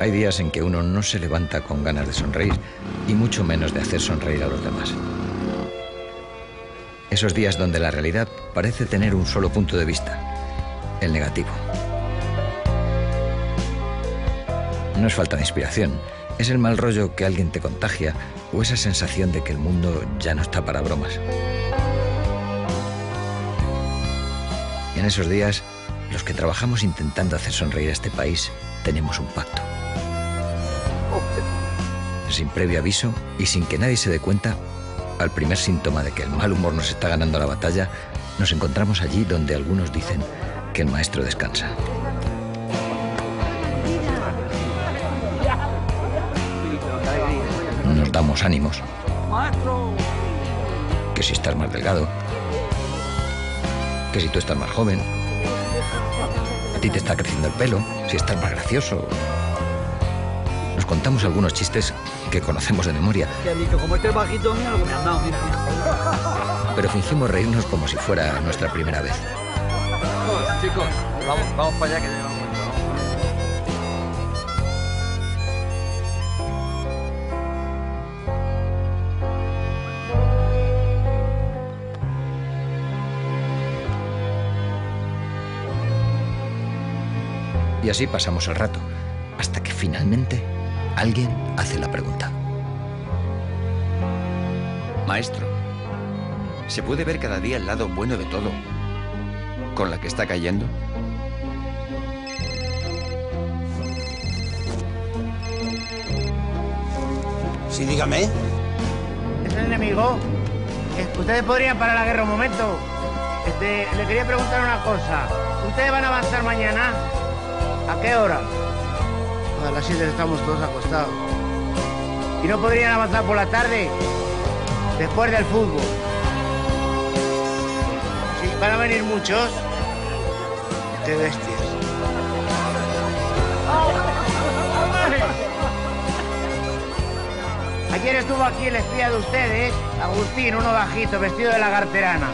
Hay días en que uno no se levanta con ganas de sonreír y mucho menos de hacer sonreír a los demás. Esos días donde la realidad parece tener un solo punto de vista, el negativo. No es falta de inspiración, es el mal rollo que alguien te contagia o esa sensación de que el mundo ya no está para bromas. En esos días, los que trabajamos intentando hacer sonreír a este país, tenemos un pacto. Sin previo aviso y sin que nadie se dé cuenta, al primer síntoma de que el mal humor nos está ganando la batalla, nos encontramos allí donde algunos dicen que el maestro descansa. Nos damos ánimos. Que si estás más delgado, que si tú estás más joven, a ti te está creciendo el pelo, si estás más gracioso. Nos contamos algunos chistes que conocemos de memoria. Pero fingimos reírnos como si fuera nuestra primera vez. Chicos, vamos, vamos para allá que Y así pasamos el rato, hasta que finalmente alguien hace la pregunta. Maestro, ¿se puede ver cada día el lado bueno de todo con la que está cayendo? Sí, dígame. ¿Es el enemigo? Ustedes podrían parar la guerra un momento. Este, le quería preguntar una cosa. ¿Ustedes van a avanzar mañana? ¿A qué hora? A las 7 estamos todos acostados. ¿Y no podrían avanzar por la tarde? Después del fútbol. Sí, van a venir muchos. Qué bestias. Ayer estuvo aquí el espía de ustedes, Agustín, uno bajito, vestido de lagarterana.